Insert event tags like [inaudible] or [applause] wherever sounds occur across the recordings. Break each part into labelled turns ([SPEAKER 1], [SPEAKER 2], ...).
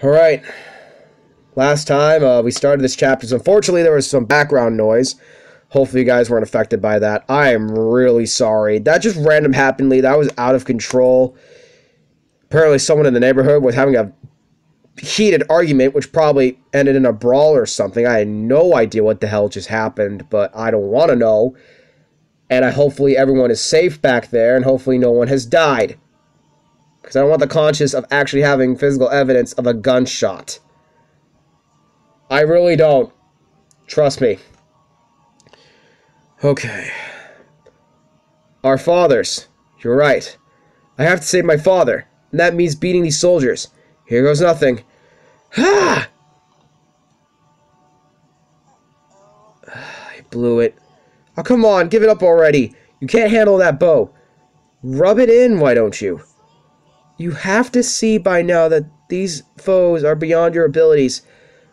[SPEAKER 1] All right. Last time uh, we started this chapter, so unfortunately there was some background noise. Hopefully you guys weren't affected by that. I am really sorry. That just random happenedly. That was out of control. Apparently someone in the neighborhood was having a heated argument, which probably ended in a brawl or something. I had no idea what the hell just happened, but I don't want to know. And I hopefully everyone is safe back there, and hopefully no one has died. Because I don't want the conscience of actually having physical evidence of a gunshot. I really don't. Trust me. Okay. Our fathers. You're right. I have to save my father, and that means beating these soldiers. Here goes nothing. Ha! I blew it. Oh, come on, give it up already. You can't handle that bow. Rub it in, why don't you? You have to see by now that these foes are beyond your abilities.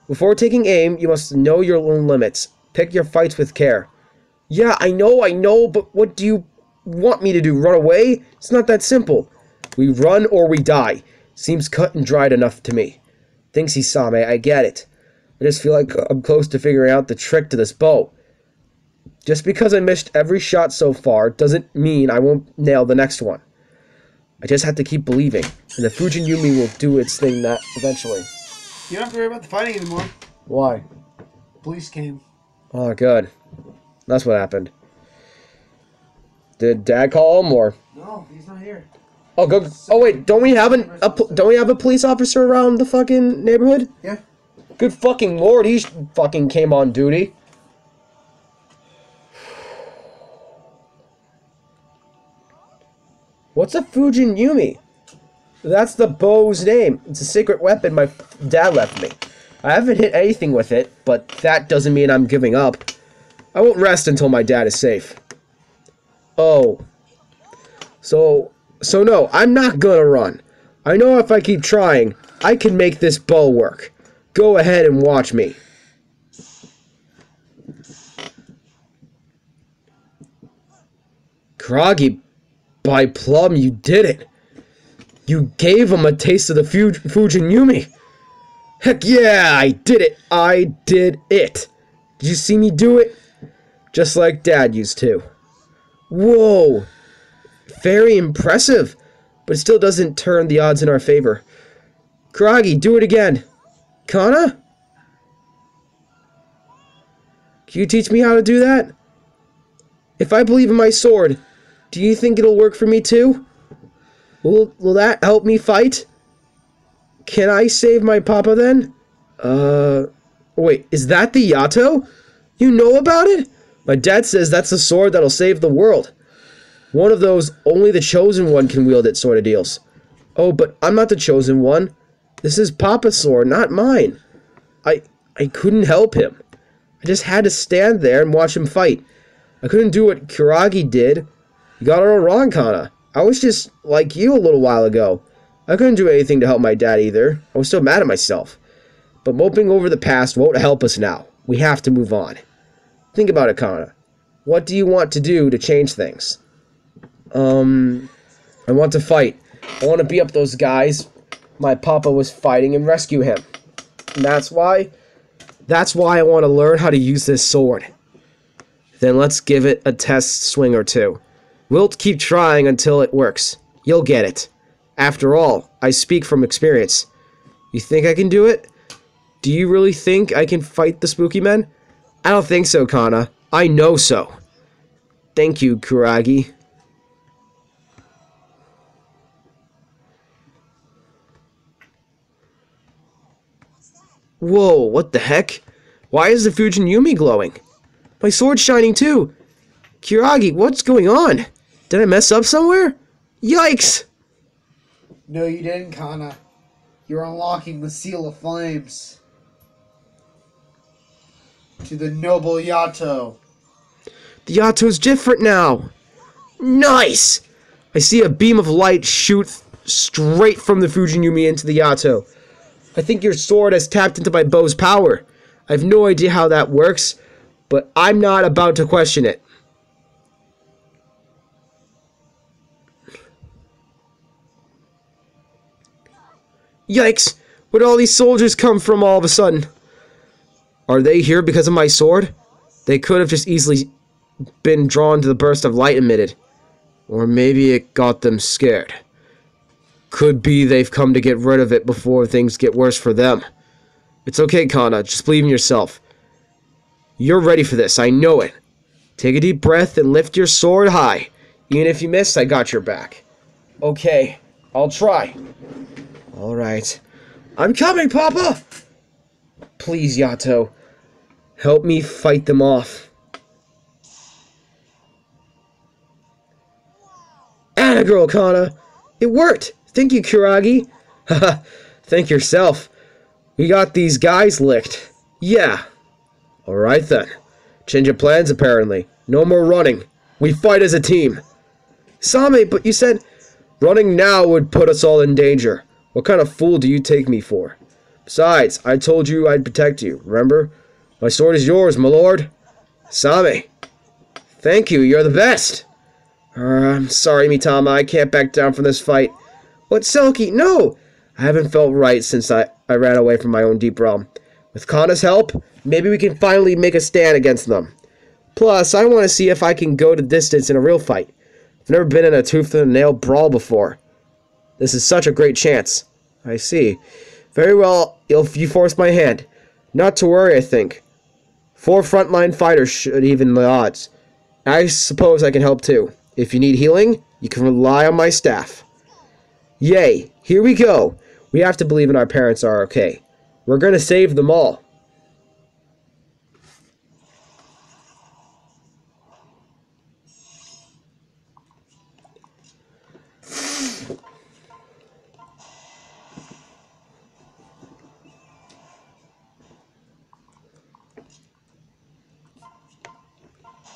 [SPEAKER 1] Before taking aim, you must know your own limits. Pick your fights with care. Yeah, I know, I know, but what do you want me to do? Run away? It's not that simple. We run or we die. Seems cut and dried enough to me. Thanks, Hisame, I get it. I just feel like I'm close to figuring out the trick to this bow. Just because I missed every shot so far doesn't mean I won't nail the next one. I just have to keep believing, and the Fujin Yumi will do its thing that eventually.
[SPEAKER 2] You don't have to worry about the fighting anymore.
[SPEAKER 1] Why?
[SPEAKER 2] Police came.
[SPEAKER 1] Oh, good. That's what happened. Did Dad call him or?
[SPEAKER 2] No, he's not here.
[SPEAKER 1] Oh, go. Oh wait, don't we have an a, don't we have a police officer around the fucking neighborhood?
[SPEAKER 2] Yeah.
[SPEAKER 1] Good fucking lord, he fucking came on duty. What's a Fujin Yumi? That's the bow's name. It's a secret weapon my dad left me. I haven't hit anything with it, but that doesn't mean I'm giving up. I won't rest until my dad is safe. Oh. So, so no, I'm not gonna run. I know if I keep trying, I can make this bow work. Go ahead and watch me. Kiragi, by plum, you did it. You gave him a taste of the Fu- Fujin Yumi. Heck yeah, I did it. I did it. Did you see me do it? Just like Dad used to. Whoa. Very impressive, but it still doesn't turn the odds in our favor. Kiragi, do it again. Kana? Can you teach me how to do that? If I believe in my sword, do you think it'll work for me too? Will, will that help me fight? Can I save my papa then? Uh, wait, is that the Yato? You know about it? My dad says that's the sword that'll save the world. One of those only the chosen one can wield it sort of deals. Oh, but I'm not the chosen one. This is Papa's sword, not mine. I I couldn't help him. I just had to stand there and watch him fight. I couldn't do what Kiragi did. You got it all wrong, Kana. I was just like you a little while ago. I couldn't do anything to help my dad either. I was still mad at myself. But moping over the past won't help us now. We have to move on. Think about it, Kana. What do you want to do to change things? Um, I want to fight. I want to beat up those guys my papa was fighting and rescue him. And that's why that's why I want to learn how to use this sword. Then let's give it a test swing or two. We'll keep trying until it works. You'll get it. After all, I speak from experience. You think I can do it? Do you really think I can fight the spooky men? I don't think so, Kana. I know so. Thank you, Kiragi. Whoa, what the heck? Why is the Fujin Yumi glowing? My sword's shining too. Kiragi, what's going on? Did I mess up somewhere? Yikes!
[SPEAKER 2] No, you didn't, Kana. You're unlocking the Seal of Flames. To the Noble Yato.
[SPEAKER 1] The Yato's different now. Nice! I see a beam of light shoot straight from the Fujin Yumi into the Yato. I think your sword has tapped into my bow's power. I have no idea how that works, but I'm not about to question it. Yikes! Where'd all these soldiers come from all of a sudden? Are they here because of my sword? They could have just easily been drawn to the burst of light emitted. Or maybe it got them scared. Could be they've come to get rid of it before things get worse for them. It's okay, Kana. Just believe in yourself. You're ready for this. I know it. Take a deep breath and lift your sword high. Even if you miss, I got your back. Okay, I'll try. All right. I'm coming, Papa! Please, Yato. Help me fight them off. Atta girl, Kana. It worked. Thank you, Kiragi. Haha, [laughs] thank yourself. We got these guys licked. Yeah. Alright then. Change of plans, apparently. No more running. We fight as a team. Same, but you said running now would put us all in danger. What kind of fool do you take me for? Besides, I told you I'd protect you, remember? My sword is yours, my lord. Same. Thank you, you're the best. Uh, I'm sorry, Mitama, I can't back down from this fight. What, Selkie? No! I haven't felt right since I, I ran away from my own deep realm. With Kana's help, maybe we can finally make a stand against them. Plus, I want to see if I can go the distance in a real fight. I've never been in a tooth and nail brawl before. This is such a great chance. I see. Very well, if you force my hand. Not to worry, I think. Four frontline fighters should even the odds. I suppose I can help too. If you need healing, you can rely on my staff. Yay, here we go. We have to believe in our parents are okay. We're gonna save them all.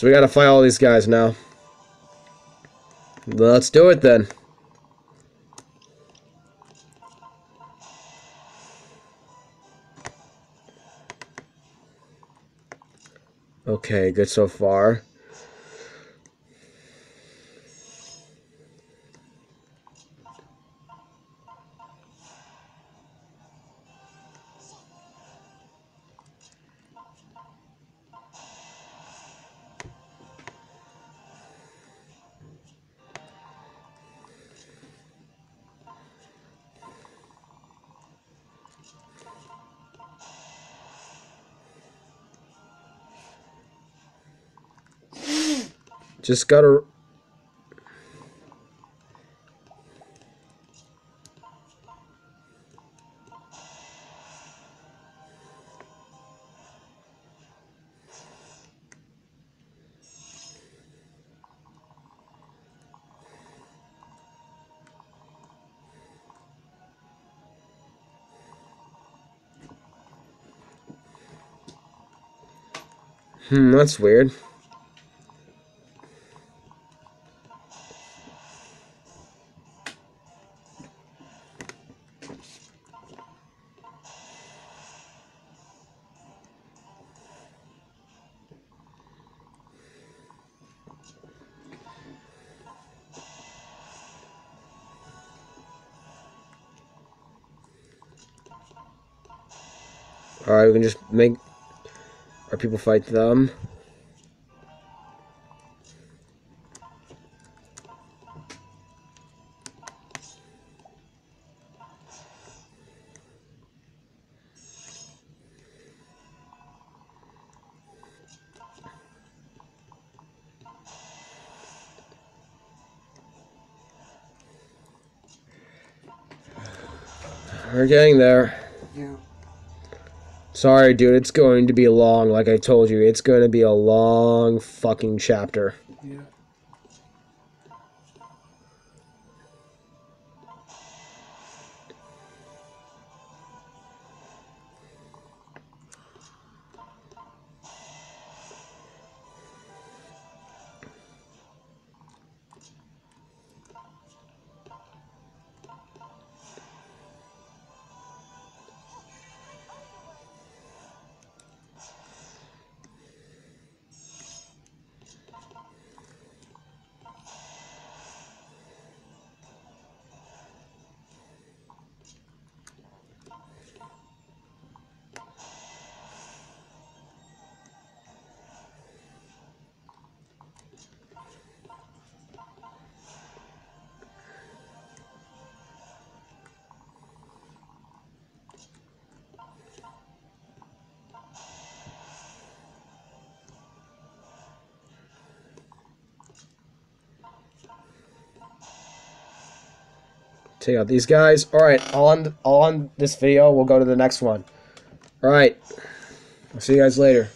[SPEAKER 1] So we gotta fight all these guys now. Let's do it then. Okay, good so far. Just gotta. Hmm, that's weird. Alright, we can just make our people fight them. We're getting there.
[SPEAKER 2] Yeah.
[SPEAKER 1] Sorry, dude, it's going to be long. Like I told you, it's going to be a long fucking chapter.
[SPEAKER 2] Yeah.
[SPEAKER 1] Take out these guys. All right, I'll end this video. We'll go to the next one. All right. I'll see you guys later.